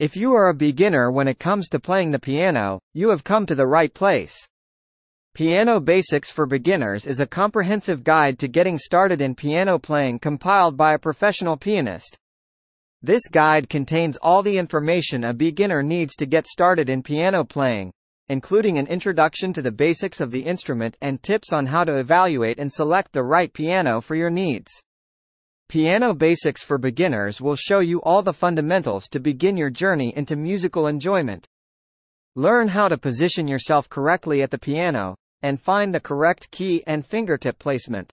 If you are a beginner when it comes to playing the piano, you have come to the right place. Piano Basics for Beginners is a comprehensive guide to getting started in piano playing compiled by a professional pianist. This guide contains all the information a beginner needs to get started in piano playing, including an introduction to the basics of the instrument and tips on how to evaluate and select the right piano for your needs. Piano Basics for Beginners will show you all the fundamentals to begin your journey into musical enjoyment. Learn how to position yourself correctly at the piano, and find the correct key and fingertip placement.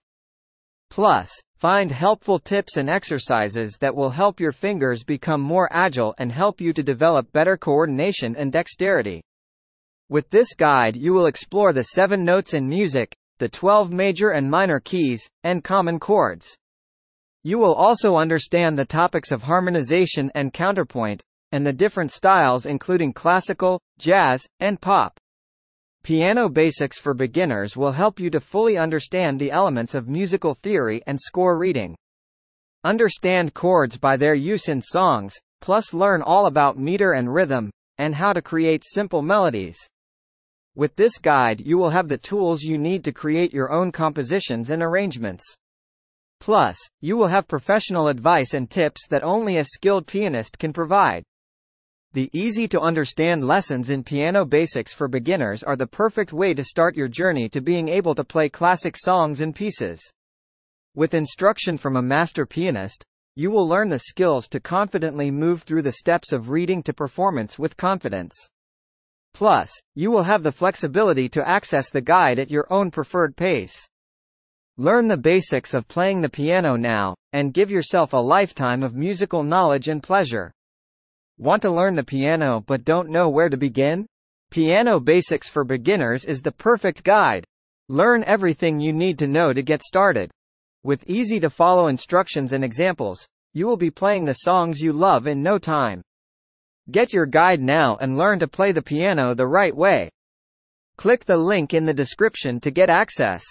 Plus, find helpful tips and exercises that will help your fingers become more agile and help you to develop better coordination and dexterity. With this guide you will explore the seven notes in music, the 12 major and minor keys, and common chords. You will also understand the topics of harmonization and counterpoint, and the different styles including classical, jazz, and pop. Piano Basics for Beginners will help you to fully understand the elements of musical theory and score reading. Understand chords by their use in songs, plus learn all about meter and rhythm, and how to create simple melodies. With this guide you will have the tools you need to create your own compositions and arrangements. Plus, you will have professional advice and tips that only a skilled pianist can provide. The easy-to-understand lessons in piano basics for beginners are the perfect way to start your journey to being able to play classic songs and pieces. With instruction from a master pianist, you will learn the skills to confidently move through the steps of reading to performance with confidence. Plus, you will have the flexibility to access the guide at your own preferred pace. Learn the basics of playing the piano now, and give yourself a lifetime of musical knowledge and pleasure. Want to learn the piano but don't know where to begin? Piano Basics for Beginners is the perfect guide. Learn everything you need to know to get started. With easy to follow instructions and examples, you will be playing the songs you love in no time. Get your guide now and learn to play the piano the right way. Click the link in the description to get access.